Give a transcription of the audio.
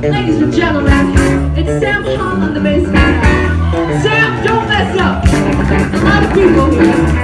Ladies and gentlemen, it's Sam Hall on the bass guitar. Sam, don't mess up! A lot of people here.